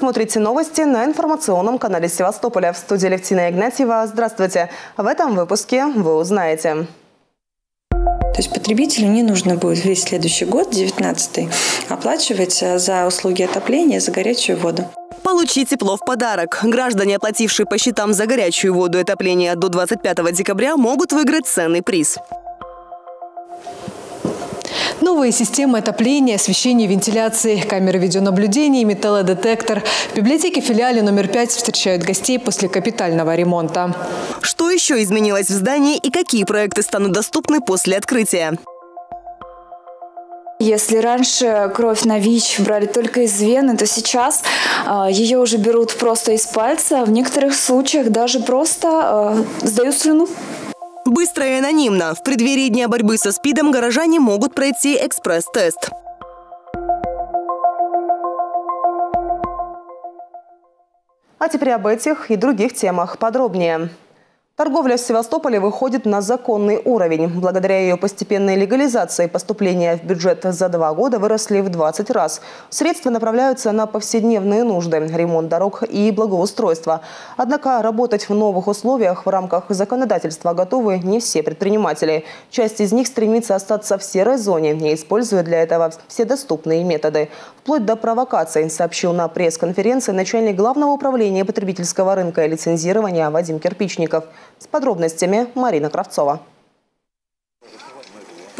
смотрите новости на информационном канале Севастополя. В студии Левтина Игнатьева. Здравствуйте. В этом выпуске вы узнаете. То есть потребителю не нужно будет весь следующий год, 19 оплачивать э, за услуги отопления, за горячую воду. Получи тепло в подарок. Граждане, оплатившие по счетам за горячую воду и отопление до 25 декабря, могут выиграть ценный приз. Новые системы отопления, освещения, вентиляции, камеры видеонаблюдения и металлодетектор. В библиотеке филиале номер 5 встречают гостей после капитального ремонта. Что еще изменилось в здании и какие проекты станут доступны после открытия? Если раньше кровь на ВИЧ брали только из вены, то сейчас э, ее уже берут просто из пальца. В некоторых случаях даже просто э, сдают слюну. Быстро и анонимно. В преддверии Дня борьбы со СПИДом горожане могут пройти экспресс-тест. А теперь об этих и других темах подробнее. Торговля в Севастополе выходит на законный уровень. Благодаря ее постепенной легализации поступления в бюджет за два года выросли в 20 раз. Средства направляются на повседневные нужды, ремонт дорог и благоустройство. Однако работать в новых условиях в рамках законодательства готовы не все предприниматели. Часть из них стремится остаться в серой зоне, не используя для этого все доступные методы. Вплоть до провокаций, сообщил на пресс-конференции начальник Главного управления потребительского рынка и лицензирования Вадим Кирпичников. С подробностями Марина Кравцова.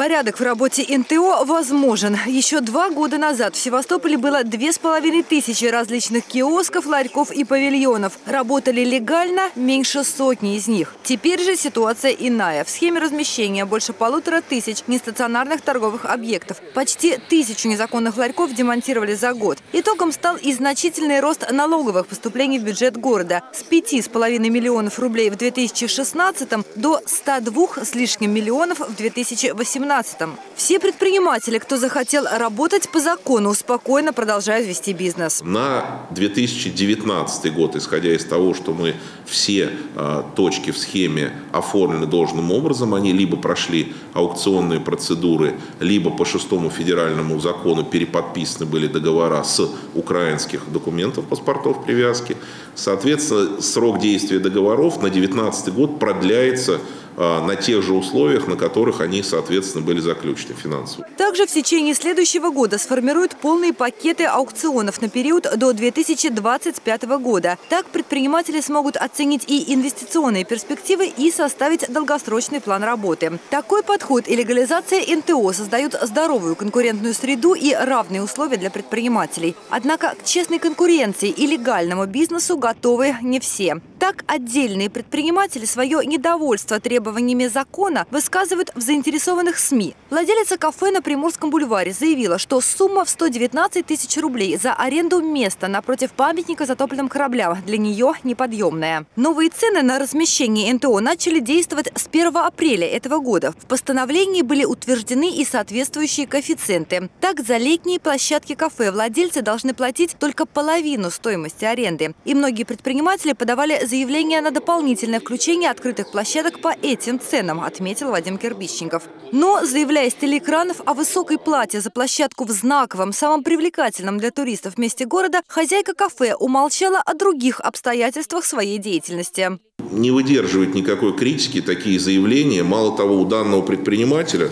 Порядок в работе НТО возможен. Еще два года назад в Севастополе было две с половиной тысячи различных киосков, ларьков и павильонов. Работали легально меньше сотни из них. Теперь же ситуация иная. В схеме размещения больше полутора тысяч нестационарных торговых объектов. Почти тысячу незаконных ларьков демонтировали за год. Итогом стал и значительный рост налоговых поступлений в бюджет города. С пяти с половиной миллионов рублей в 2016 до 102 с лишним миллионов в 2018 2017-м. Все предприниматели, кто захотел работать по закону, спокойно продолжают вести бизнес. На 2019 год, исходя из того, что мы все э, точки в схеме оформлены должным образом, они либо прошли аукционные процедуры, либо по шестому федеральному закону переподписаны были договора с украинских документов, паспортов привязки. Соответственно, срок действия договоров на 2019 год продляется на тех же условиях, на которых они, соответственно, были заключены финансово. Также в течение следующего года сформируют полные пакеты аукционов на период до 2025 года. Так предприниматели смогут оценить и инвестиционные перспективы и составить долгосрочный план работы. Такой подход и легализация НТО создают здоровую конкурентную среду и равные условия для предпринимателей. Однако к честной конкуренции и легальному бизнесу готовы не все. Так отдельные предприниматели свое недовольство требованиями закона высказывают в заинтересованных СМИ. Владелица кафе на Приморском бульваре заявила, что сумма в 119 тысяч рублей за аренду места напротив памятника затопленным кораблям для нее неподъемная. Новые цены на размещение НТО начали действовать с 1 апреля этого года. В постановлении были утверждены и соответствующие коэффициенты. Так, за летние площадки кафе владельцы должны платить только половину стоимости аренды. И многие предприниматели подавали заявление на дополнительное включение открытых площадок по этим ценам, отметил Вадим Кирбищенков. Но, заявляя с телеэкранов о высокой плате за площадку в знаковом, самом привлекательном для туристов месте города, хозяйка кафе умолчала о других обстоятельствах своей деятельности. Не выдерживает никакой критики такие заявления. Мало того, у данного предпринимателя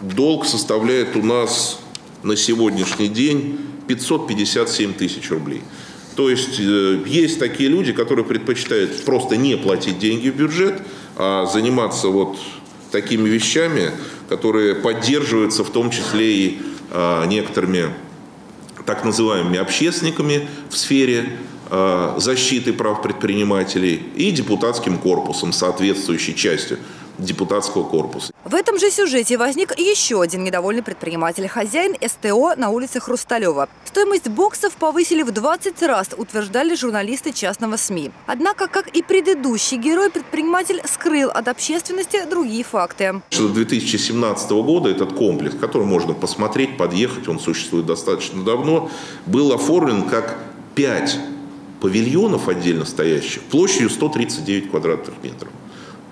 долг составляет у нас на сегодняшний день 557 тысяч рублей. То есть э, есть такие люди, которые предпочитают просто не платить деньги в бюджет, а заниматься вот такими вещами, которые поддерживаются в том числе и а, некоторыми так называемыми общественниками в сфере а, защиты прав предпринимателей и депутатским корпусом, соответствующей частью депутатского корпуса. В этом же сюжете возник еще один недовольный предприниматель. Хозяин СТО на улице Хрусталева. Стоимость боксов повысили в 20 раз, утверждали журналисты частного СМИ. Однако, как и предыдущий герой, предприниматель скрыл от общественности другие факты. С 2017 года этот комплекс, который можно посмотреть, подъехать, он существует достаточно давно, был оформлен как 5 павильонов отдельно стоящих площадью 139 квадратных метров.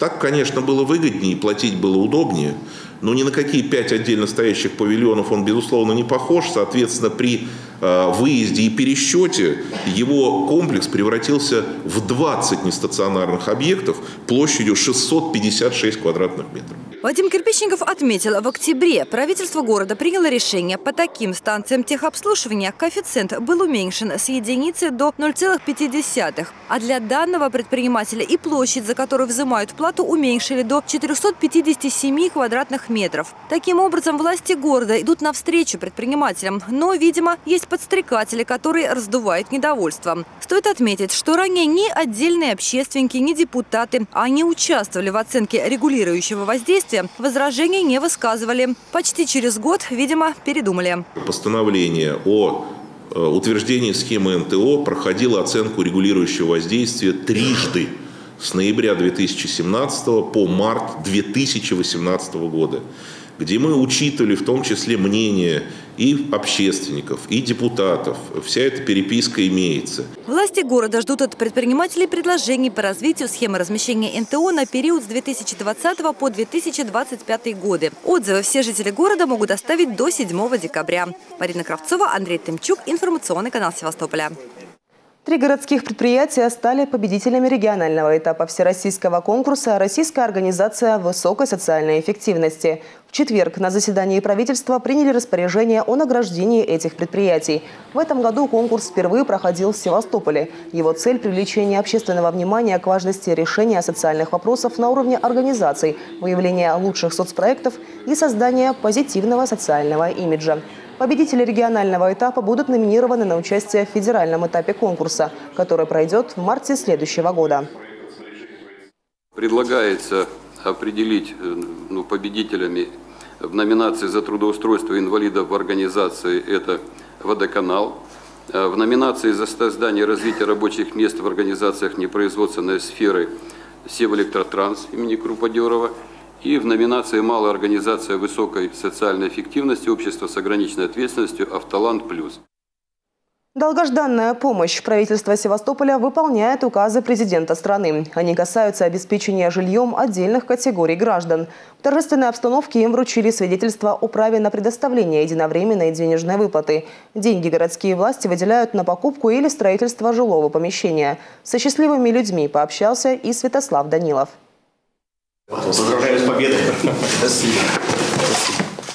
Так, конечно, было выгоднее платить было удобнее, но ни на какие пять отдельно стоящих павильонов он, безусловно, не похож. Соответственно, при выезде и пересчете его комплекс превратился в 20 нестационарных объектов площадью 656 квадратных метров. Вадим Кирпичников отметил, в октябре правительство города приняло решение по таким станциям техобслуживания коэффициент был уменьшен с единицы до 0,5, а для данного предпринимателя и площадь, за которую взимают плату, уменьшили до 457 квадратных метров. Таким образом, власти города идут навстречу предпринимателям, но, видимо, есть подстрекатели, которые раздувают недовольство. Стоит отметить, что ранее ни отдельные общественники, ни депутаты, они участвовали в оценке регулирующего воздействия возражений не высказывали. Почти через год, видимо, передумали. Постановление о э, утверждении схемы НТО проходило оценку регулирующего воздействия трижды с ноября 2017 по март 2018 года где мы учитывали в том числе мнение и общественников, и депутатов. Вся эта переписка имеется. Власти города ждут от предпринимателей предложений по развитию схемы размещения НТО на период с 2020 по 2025 годы. Отзывы все жители города могут оставить до 7 декабря. Марина Кравцова, Андрей Тымчук, информационный канал Севастополя. Три городских предприятия стали победителями регионального этапа всероссийского конкурса «Российская организация высокой социальной эффективности». В четверг на заседании правительства приняли распоряжение о награждении этих предприятий. В этом году конкурс впервые проходил в Севастополе. Его цель – привлечение общественного внимания к важности решения социальных вопросов на уровне организаций, выявление лучших соцпроектов и создание позитивного социального имиджа. Победители регионального этапа будут номинированы на участие в федеральном этапе конкурса, который пройдет в марте следующего года. Предлагается определить э, ну, победителями в номинации за трудоустройство инвалидов в организации это «Водоканал», э, в номинации за создание и развитие рабочих мест в организациях непроизводственной сферы «Севэлектротранс» имени Круподерова – и в номинации «Малая организация высокой социальной эффективности. Общество с ограниченной ответственностью. Автоланд плюс». Долгожданная помощь. Правительство Севастополя выполняет указы президента страны. Они касаются обеспечения жильем отдельных категорий граждан. В торжественной обстановке им вручили свидетельство о праве на предоставление единовременной денежной выплаты. Деньги городские власти выделяют на покупку или строительство жилого помещения. Со счастливыми людьми пообщался и Святослав Данилов. Поздравляю с победой. Спасибо.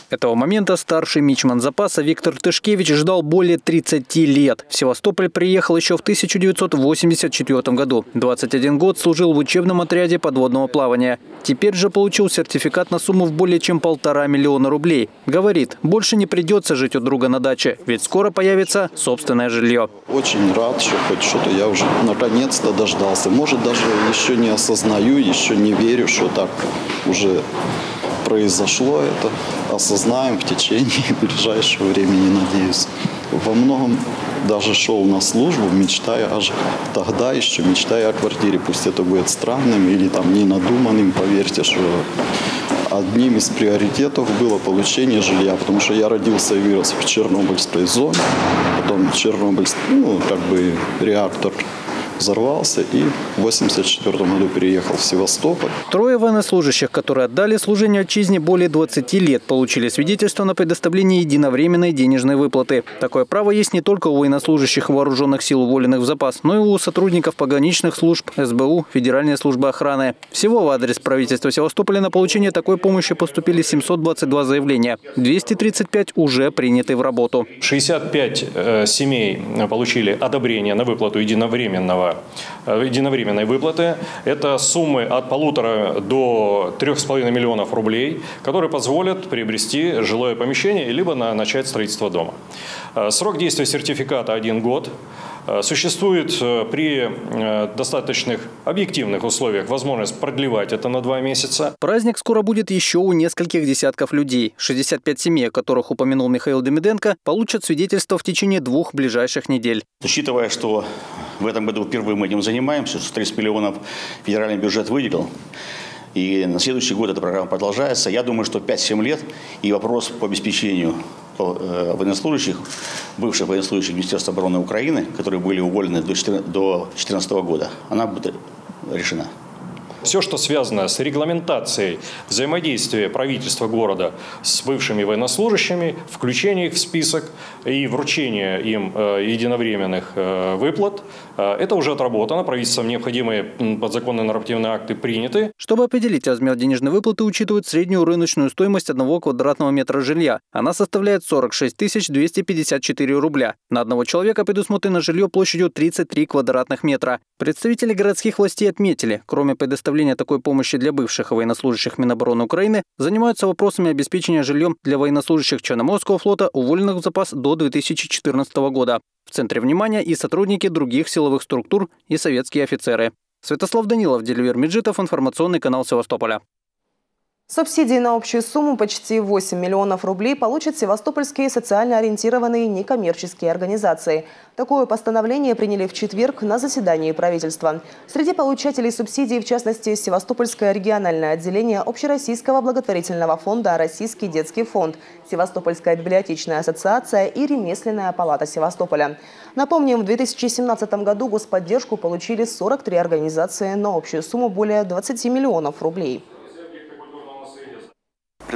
Этого момента старший мичман запаса Виктор Тышкевич ждал более 30 лет. В Севастополь приехал еще в 1984 году. 21 год служил в учебном отряде подводного плавания. Теперь же получил сертификат на сумму в более чем полтора миллиона рублей. Говорит, больше не придется жить у друга на даче, ведь скоро появится собственное жилье. Очень рад, что хоть что-то я уже наконец-то дождался. Может, даже еще не осознаю, еще не верю, что так уже произошло это, осознаем в течение ближайшего времени, надеюсь. Во многом даже шел на службу, мечтая аж тогда еще, мечтая о квартире. Пусть это будет странным или там не надуманным, поверьте, что одним из приоритетов было получение жилья, потому что я родился и вырос в Чернобыльской зоне, потом Чернобыль, ну, как бы реактор взорвался и в 1984 году переехал в Севастополь. Трое военнослужащих, которые отдали служению отчизне более 20 лет, получили свидетельство на предоставление единовременной денежной выплаты. Такое право есть не только у военнослужащих вооруженных сил, уволенных в запас, но и у сотрудников пограничных служб, СБУ, Федеральной службы охраны. Всего в адрес правительства Севастополя на получение такой помощи поступили 722 заявления. 235 уже приняты в работу. 65 э, семей получили одобрение на выплату единовременного Э, единовременной выплаты. Это суммы от полутора до трех с половиной миллионов рублей, которые позволят приобрести жилое помещение либо начать строительство дома. Э, срок действия сертификата один год. Э, существует э, при достаточных объективных условиях возможность продлевать это на два месяца. Праздник скоро будет еще у нескольких десятков людей. 65 семей, о которых упомянул Михаил Демиденко, получат свидетельство в течение двух ближайших недель. Учитывая, что в этом году впервые мы этим занимаемся, 30 миллионов федеральный бюджет выделил, и на следующий год эта программа продолжается. Я думаю, что 5-7 лет и вопрос по обеспечению военнослужащих, бывших военнослужащих Министерства обороны Украины, которые были уволены до 2014 года, она будет решена. Все, что связано с регламентацией взаимодействия правительства города с бывшими военнослужащими, включение их в список и вручение им э, единовременных э, выплат, э, это уже отработано. Правительством необходимые подзаконные нормативные акты приняты. Чтобы определить размер денежной выплаты, учитывают среднюю рыночную стоимость одного квадратного метра жилья. Она составляет 46 254 рубля. На одного человека предусмотрено жилье площадью 33 квадратных метра. Представители городских властей отметили, кроме предоставления такой помощи для бывших военнослужащих Минобороны Украины, занимаются вопросами обеспечения жильем для военнослужащих Черноморского флота, уволенных в запас до 2014 года. В центре внимания и сотрудники других силовых структур и советские офицеры. Святослав Данилов, Деливер Меджитов, информационный канал Севастополя. Субсидии на общую сумму почти 8 миллионов рублей получат севастопольские социально ориентированные некоммерческие организации. Такое постановление приняли в четверг на заседании правительства. Среди получателей субсидий, в частности, Севастопольское региональное отделение Общероссийского благотворительного фонда «Российский детский фонд», Севастопольская библиотечная ассоциация и Ремесленная палата Севастополя. Напомним, в 2017 году господдержку получили 43 организации на общую сумму более 20 миллионов рублей.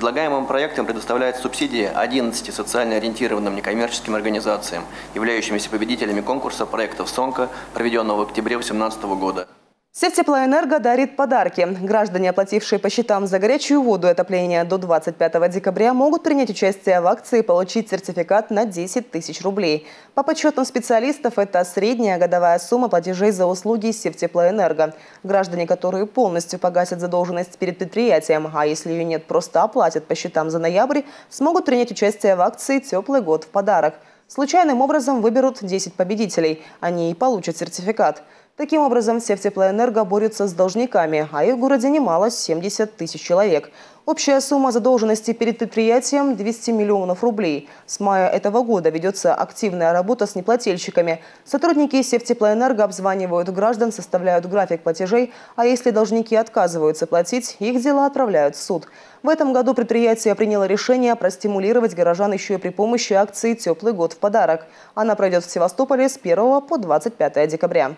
Предлагаемым проектом предоставляется субсидии 11 социально ориентированным некоммерческим организациям, являющимися победителями конкурса проектов «Сонка», проведенного в октябре 2018 года. Севтеплоэнерго дарит подарки. Граждане, оплатившие по счетам за горячую воду и отопление до 25 декабря, могут принять участие в акции и получить сертификат на 10 тысяч рублей. По подсчетам специалистов, это средняя годовая сумма платежей за услуги Севтеплоэнерго. Граждане, которые полностью погасят задолженность перед предприятием, а если ее нет, просто оплатят по счетам за ноябрь, смогут принять участие в акции «Теплый год в подарок». Случайным образом выберут 10 победителей. Они и получат сертификат. Таким образом, Севтеплоэнерго борются с должниками, а их в городе немало – 70 тысяч человек. Общая сумма задолженности перед предприятием – 200 миллионов рублей. С мая этого года ведется активная работа с неплательщиками. Сотрудники Севтеплоэнерго обзванивают граждан, составляют график платежей, а если должники отказываются платить, их дела отправляют в суд. В этом году предприятие приняло решение простимулировать горожан еще и при помощи акции «Теплый год в подарок». Она пройдет в Севастополе с 1 по 25 декабря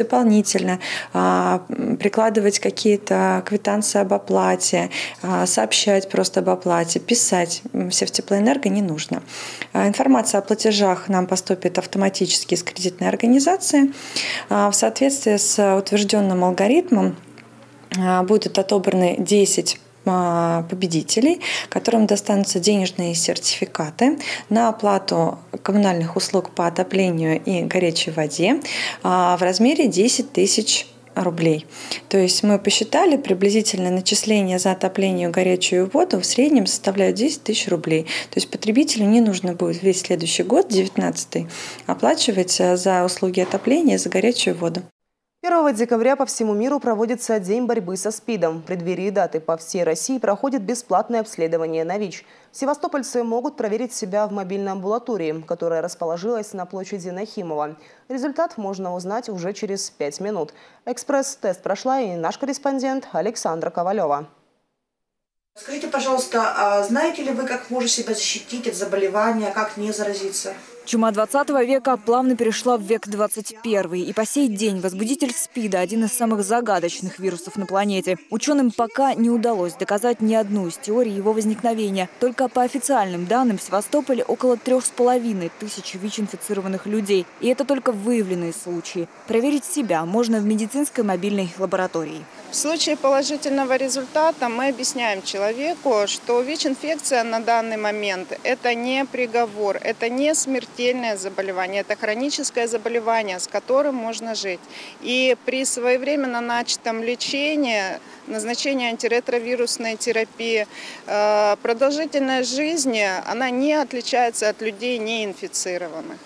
дополнительно а, прикладывать какие-то квитанции об оплате, а, сообщать просто об оплате, писать все в теплоэнерго не нужно. А, информация о платежах нам поступит автоматически из кредитной организации. В соответствии с утвержденным алгоритмом будут отобраны 10 а, победителей, которым достанутся денежные сертификаты на оплату коммунальных услуг по отоплению и горячей воде а, в размере 10 тысяч рублей. То есть мы посчитали, приблизительное начисление за отопление и горячую воду в среднем составляют 10 тысяч рублей. То есть потребителю не нужно будет весь следующий год, 19 оплачивать за услуги отопления и за горячую воду. 1 декабря по всему миру проводится День борьбы со СПИДом. В преддверии даты по всей России проходит бесплатное обследование на ВИЧ. Севастопольцы могут проверить себя в мобильной амбулатории, которая расположилась на площади Нахимова. Результат можно узнать уже через 5 минут. Экспресс-тест прошла и наш корреспондент Александра Ковалева. Скажите, пожалуйста, а знаете ли вы, как можно себя защитить от заболевания, как не заразиться? Чума 20 века плавно перешла в век 21. И по сей день возбудитель СПИДа – один из самых загадочных вирусов на планете. Ученым пока не удалось доказать ни одну из теорий его возникновения. Только по официальным данным в Севастополе около трех с половиной тысяч ВИЧ-инфицированных людей. И это только выявленные случаи. Проверить себя можно в медицинской мобильной лаборатории. В случае положительного результата мы объясняем человеку, что ВИЧ-инфекция на данный момент – это не приговор, это не смертельное заболевание, это хроническое заболевание, с которым можно жить. И при своевременно начатом лечении, назначении антиретровирусной терапии, э, продолжительность жизни, она не отличается от людей неинфицированных.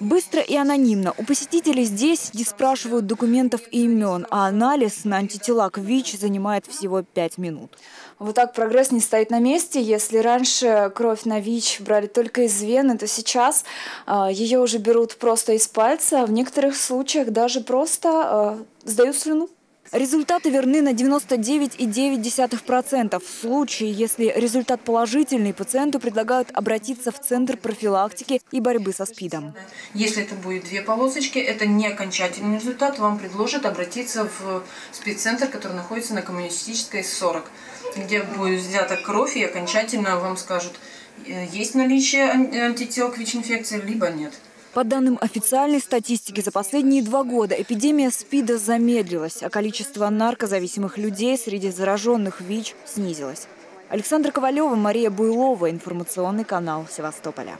Быстро и анонимно. У посетителей здесь не спрашивают документов и имен, а анализ на антитела к ВИЧ занимает всего 5 минут. Вот так прогресс не стоит на месте. Если раньше кровь на ВИЧ брали только из вены, то сейчас э, ее уже берут просто из пальца. В некоторых случаях даже просто э, сдают слюну. Результаты верны на 99,9%. В случае, если результат положительный, пациенту предлагают обратиться в Центр профилактики и борьбы со СПИДом. Если это будет две полосочки, это не окончательный результат, вам предложат обратиться в спеццентр, который находится на Коммунистической 40, где будет взята кровь и окончательно вам скажут, э, есть наличие антител к ВИЧ-инфекции, либо нет. По данным официальной статистики, за последние два года эпидемия СПИДа замедлилась, а количество наркозависимых людей среди зараженных ВИЧ снизилось. Александра Ковалева, Мария Буйлова, информационный канал Севастополя.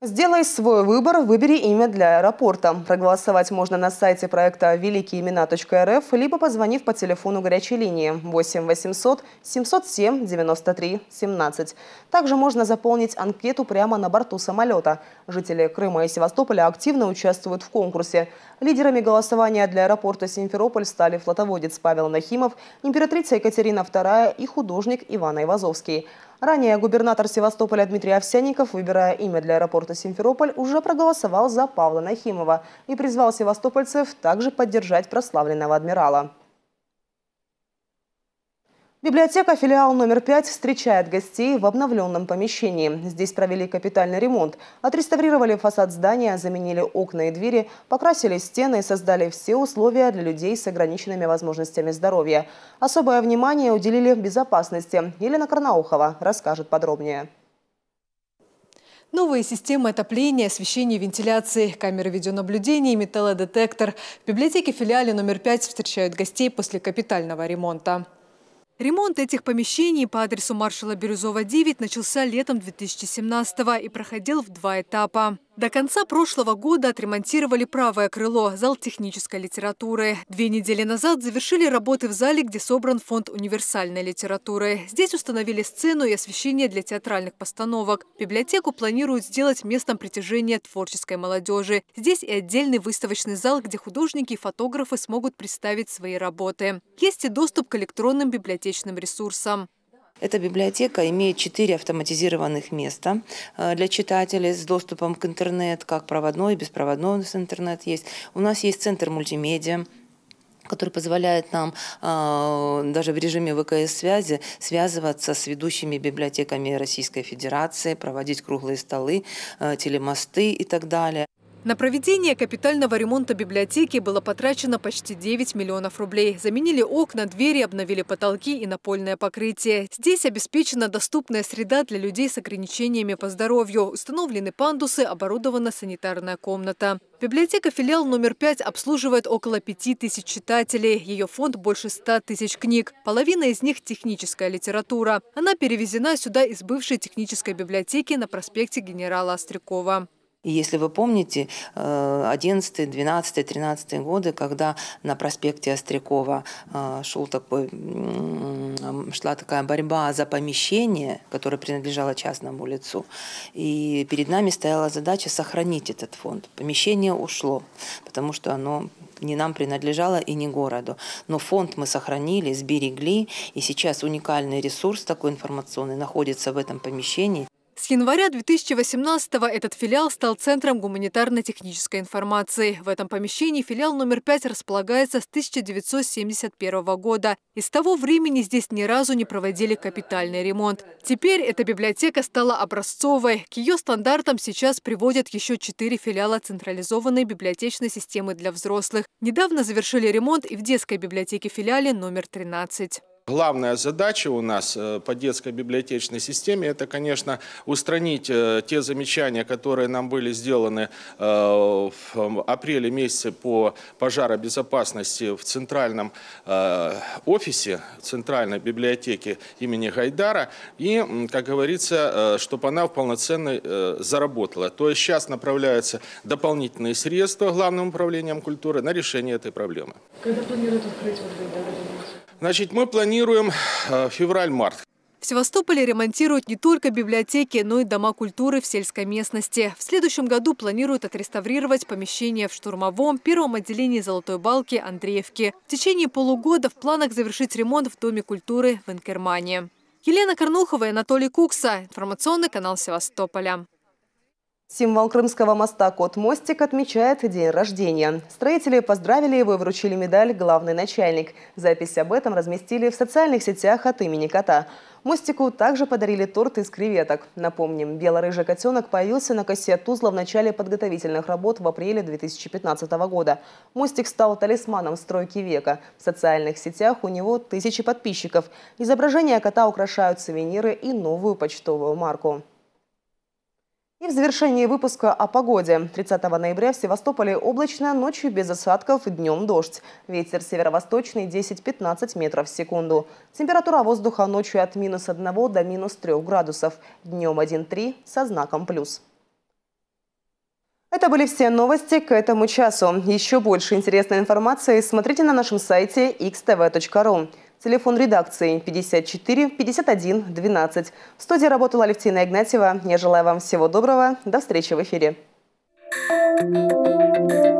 Сделай свой выбор, выбери имя для аэропорта. Проголосовать можно на сайте проекта великиеимена.рф, либо позвонив по телефону горячей линии 8 800 707 93 17. Также можно заполнить анкету прямо на борту самолета. Жители Крыма и Севастополя активно участвуют в конкурсе. Лидерами голосования для аэропорта Симферополь стали флотоводец Павел Нахимов, императрица Екатерина II и художник Иван Айвазовский. Ранее губернатор Севастополя Дмитрий Овсянников, выбирая имя для аэропорта Симферополь, уже проголосовал за Павла Нахимова и призвал севастопольцев также поддержать прославленного адмирала. Библиотека филиал номер 5 встречает гостей в обновленном помещении. Здесь провели капитальный ремонт. Отреставрировали фасад здания, заменили окна и двери, покрасили стены и создали все условия для людей с ограниченными возможностями здоровья. Особое внимание уделили безопасности. Елена Карнаухова расскажет подробнее. Новые системы отопления, освещения, вентиляции, камеры видеонаблюдения и металлодетектор. В библиотеке филиале номер 5 встречают гостей после капитального ремонта. Ремонт этих помещений по адресу маршала Бирюзова, 9 начался летом 2017 и проходил в два этапа. До конца прошлого года отремонтировали правое крыло, зал технической литературы. Две недели назад завершили работы в зале, где собран фонд универсальной литературы. Здесь установили сцену и освещение для театральных постановок. Библиотеку планируют сделать местом притяжения творческой молодежи. Здесь и отдельный выставочный зал, где художники и фотографы смогут представить свои работы. Есть и доступ к электронным библиотечным ресурсам. Эта библиотека имеет четыре автоматизированных места э, для читателей с доступом к интернет, как проводной беспроводной у нас интернет есть. У нас есть центр мультимедиа, который позволяет нам э, даже в режиме ВКС-связи связываться с ведущими библиотеками Российской Федерации, проводить круглые столы, э, телемосты и так далее. На проведение капитального ремонта библиотеки было потрачено почти 9 миллионов рублей. Заменили окна, двери, обновили потолки и напольное покрытие. Здесь обеспечена доступная среда для людей с ограничениями по здоровью. Установлены пандусы, оборудована санитарная комната. Библиотека филиал номер 5 обслуживает около 5 тысяч читателей. Ее фонд больше 100 тысяч книг. Половина из них – техническая литература. Она перевезена сюда из бывшей технической библиотеки на проспекте генерала Острякова. И если вы помните, 11, 12, 13 годы, когда на проспекте Острякова э, шел такой, шла такая борьба за помещение, которое принадлежало частному лицу, и перед нами стояла задача сохранить этот фонд. Помещение ушло, потому что оно не нам принадлежало и не городу. Но фонд мы сохранили, сберегли, и сейчас уникальный ресурс такой информационный находится в этом помещении. С января 2018-го этот филиал стал Центром гуманитарно-технической информации. В этом помещении филиал номер 5 располагается с 1971 года. И с того времени здесь ни разу не проводили капитальный ремонт. Теперь эта библиотека стала образцовой. К ее стандартам сейчас приводят еще четыре филиала централизованной библиотечной системы для взрослых. Недавно завершили ремонт и в детской библиотеке филиале номер 13. Главная задача у нас э, по детской библиотечной системе – это, конечно, устранить э, те замечания, которые нам были сделаны э, в апреле месяце по пожаробезопасности в центральном офисе Центральной библиотеки имени Гайдара. И, как говорится, чтобы она полноценно заработала. То есть сейчас направляются дополнительные средства Главным управлением культуры на решение этой проблемы. Когда планируют открыть вот Гайдара? Значит, мы планируем э, февраль-март. В Севастополе ремонтируют не только библиотеки, но и дома культуры в сельской местности. В следующем году планируют отреставрировать помещения в Штурмовом, первом отделении Золотой Балки, Андреевке. В течение полугода в планах завершить ремонт в Доме культуры в Инкермане. Елена Корнухова и Анатолий Кукса. Информационный канал Севастополя. Символ Крымского моста «Кот Мостик» отмечает день рождения. Строители поздравили его и вручили медаль «Главный начальник». Запись об этом разместили в социальных сетях от имени кота. Мостику также подарили торт из креветок. Напомним, бело-рыжий котенок появился на косе Тузла в начале подготовительных работ в апреле 2015 года. Мостик стал талисманом стройки века. В социальных сетях у него тысячи подписчиков. Изображения кота украшают сувениры и новую почтовую марку. И в завершении выпуска о погоде. 30 ноября в Севастополе облачно, ночью без осадков, днем дождь. Ветер северо-восточный 10-15 метров в секунду. Температура воздуха ночью от минус 1 до минус 3 градусов. Днем 1-3 со знаком плюс. Это были все новости к этому часу. Еще больше интересной информации смотрите на нашем сайте xtv.ru. Телефон редакции 54 51 12. В студии работала Алевтина Игнатьева. Я желаю вам всего доброго. До встречи в эфире. Thank you.